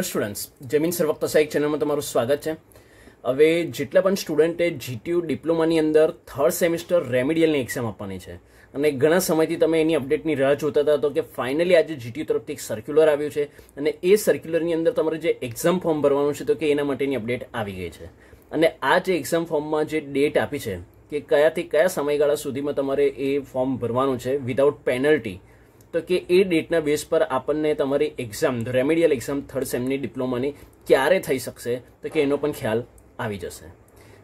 Students જમીન sir વક્ત એક ચેનલમાં તમારું સ્વાગત છે. હવે જેટલા પણ સ્ટુડન્ટે જીટીયુ ડિપ્લોમાની અંદર થર્ડ સેમિસ્ટર રેમિડિયલની એક્ઝામ આપવાની છે. અને ઘણા સમયથી તમે એની અપડેટની રાહ જોતા હતા તો કે ફાઇનલી આજે જીટીયુ તરફથી એક સર્ક્યુલર આવ્યું છે. અને એ સર્ક્યુલરની અંદર તમારે જે એક્ઝામ ફોર્મ ભરવાનું છે તો કે એના માટેની અપડેટ આવી ગઈ છે. અને આ જે એક્ઝામ ફોર્મમાં જે ડેટ આપી છે કે કયાથી કયા સમયગાળા સુધીમાં તમારે એ ફોર્મ ભરવાનું છે વિધાઉટ પેનલ્ટી તો કે એ ડેટના બેઝ પર આપણને તમારી એક્ઝામ રેમેડિયલ એક્ઝામ થર્ડ સેમની ડિપ્લોમાની ક્યારે થઈ શકશે, તો કે એનો પણ ખ્યાલ આવી જશે.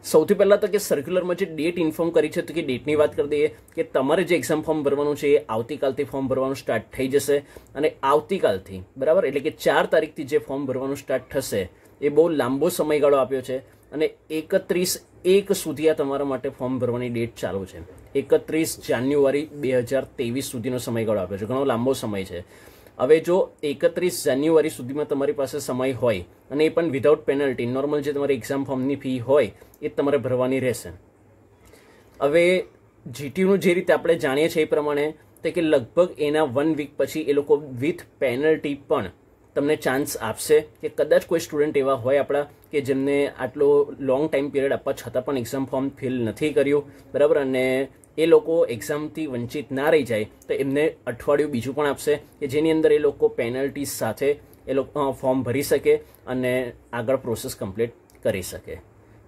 સૌથી પહેલાં તો કે સર્ક્યુલરમાં જે ડેટ ઇન્ફોર્મ કરી છે, તો કે ડેટની વાત કરી દઈએ, કે તમારે જે એક્ઝામ ફોર્મ ભરવાનું છે, એ આવતીકાલથી ફોર્મ ભરવાનું સ્ટાર્ટ થઈ જશે. અને આવતીકાલથી, બરાબર? એટલે કે ચાર તારીખથી જે ફોર્મ ભરવાનું સ્ટાર્ટ થશે, એ બહુ લાંબો સમયગાળો આપ્યો છે. અને એકત્રીસ એક સુધી આ તમારા માટે ફોર્મ ભરવાની ડેટ ચાલુ છે. એકત્રીસ જાન્યુઆરી બે હજાર ત્રેવીસ સુધીનો સમયગાળો આપ્યો છે. ઘણો લાંબો સમય છે. હવે જો એકત્રીસ જાન્યુઆરી સુધીમાં તમારી પાસે સમય હોય અને એ પણ વિધાઉટ પેનલ્ટી નોર્મલ જે તમારી એક્ઝામ ફોર્મની ફી હોય, એ તમારે ભરવાની રહેશે. હવે જીટીયુનું જે રીતે આપણે જાણીએ છીએ એ પ્રમાણે, તે કે લગભગ એના વન વીક પછી એ લોકો વિથ પેનલ્ટી પણ તમને ચાન્સ આપશે કે કદાચ કોઈ સ્ટુડન્ટ એવા હોય આપણા કે જેમને આટલો લોંગ ટાઈમ પીરિયડ આપવા છતાં પણ એક્ઝામ ફોર્મ ફિલ નથી કર્યું, બરાબર? અને એ લોકો એક્ઝામથી વંચિત ના રહી જાય, તો એમને અઠવાડિયું બીજું પણ આપશે કે જેની અંદર એ લોકો પેનલ્ટીઝ સાથે એ લોકો ફોર્મ ભરી શકે અને આગળ પ્રોસેસ કમ્પ્લીટ કરી શકે.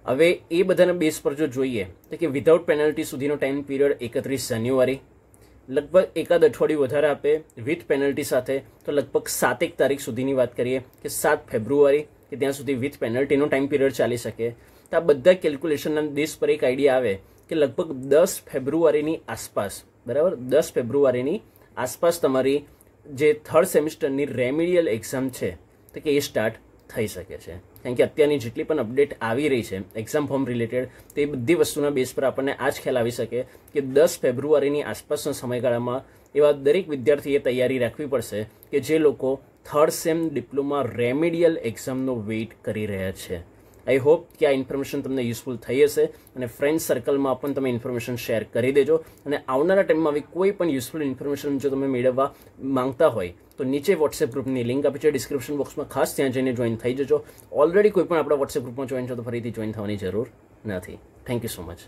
હવે એ બધાના બેઝ પર જો જોઈએ, તો કે વિધાઉટ પેનલ્ટી સુધીનો ટાઈમ પીરિયડ એકત્રીસ જાન્યુઆરી લગભગ એકાદ અઠવાડિયું વધારે આપે વિથ પેનલ્ટી સાથે. તો લગભગ સાતેક તારીખ સુધીની વાત કરીએ કે સાત ફેબ્રુઆરી, કે ત્યાં સુધી વિથ પેનલ્ટીનો ટાઈમ પીરિયડ ચાલી શકે. તો આ બધા કેલ્ક્યુલેશનના દેશ પર એક આઈડિયા આવે કે લગભગ દસ ફેબ્રુઆરીની આસપાસ, બરાબર? દસ ફેબ્રુઆરીની આસપાસ તમારી જે થર્ડ સેમિસ્ટરની રેમિડિયલ એક્ઝામ છે, તો કે એ સ્ટાર્ટ થઈ શકે છે. કારણ કે અત્યારની જેટલી પણ અપડેટ આવી રહી છે એક્ઝામ ફોર્મ રિલેટેડ તે બધી વસ્તુના બેઝ પર આપણને આ જ ખ્યાલ આવી શકે કે દસ ફેબ્રુઆરીની આસપાસના સમયગાળામાં એવા દરેક વિદ્યાર્થીએ તૈયારી રાખવી પડશે કે જે લોકો થર્ડ સેમ ડિપ્લોમા રેમિડિયલ એક્ઝામનો વેઇટ કરી રહ્યા છે. આઈ હોપ કે આ ઇન્ફોર્મેશન તમને યુઝફુલ થઈ હશે અને ફ્રેન્ડ સર્કલમાં પણ તમે ઇન્ફોર્મેશન શેર કરી દેજો અને આવનારા ટાઈમમાં આવી કોઈ પણ યુઝફુલ ઇન્ફોર્મેશન જો તમે મેળવવા માંગતા હોય, તો નીચે વોટ્સએપ ગ્રુપની લિંક આપી છે. ડિસ્ક્રિપ્શન બોક્સમાં ખાસ ત્યાં જઈને જોઈન થઈ જજો. ઓલરેડી કોઈ પણ આપણા વોટ્સએપ ગ્રુપમાં જોઈન છો તો ફરીથી જોઈન થવાની જરૂર નથી. Thank you so much